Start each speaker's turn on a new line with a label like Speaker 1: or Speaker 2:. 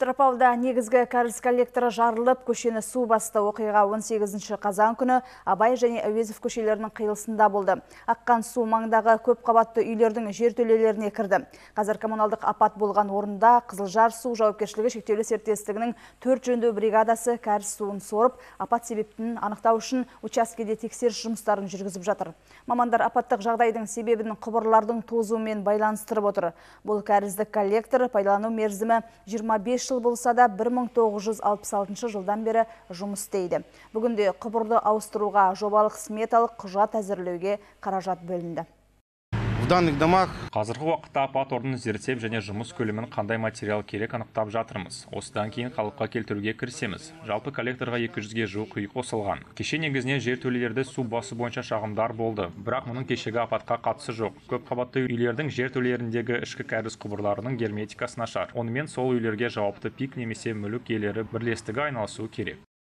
Speaker 1: Петропавлда негізгі кәріз коллекторы жарылып, көшені су басты оқиға 18 қазан күні Абай және Әуезов көшелерінің қиылысында болды. Аққан су маңдағы көп қабатты үйлердің жертөлелеріне кірді. Қазір коммуналдық апат болған орында Қызылжар су жауапкершілігі шектеулі серіктестігінің төрт жөндеу бригадасы кәріз суын сорып, апат себептін анықтау үшін учаскеде тексеріс жұмыстарын жүргізіп жатыр. Мамандар апаттық жағдайдың себебін құбырлардың тозуымен байланыстырып отыр. Бұл кәріздік коллектор пайдалану мерзімі 25 жыл болса да 1966 жылдан бері жұмыс істейді. Бүгінде құбырды ауыстыруға жобалық сметалық құжат әзірлеуге қаражат бөлінді.
Speaker 2: В данных домах
Speaker 3: қазіргі уақытта апат орнын зерттеп және жұмыс көлемін қандай материал керек анықтап жатырмыз. Осыдан кейін қалыпқа келтіруге кірісеміз. Жалпы коллекторға 200-ге жуық үй қосылған. Кеше негізінен жертөлелерді су басы бойынша шағымдар болды. Бірақ мұның кешегі апатқа қатысы жоқ. Көп қабатты үйлердің жертөлелеріндегі ішкі кәріз құбырларының герметикасы нашар. Онымен сол үйлерге жауапты пик немесе мүлік иелері бірлестігі айналысуы керек.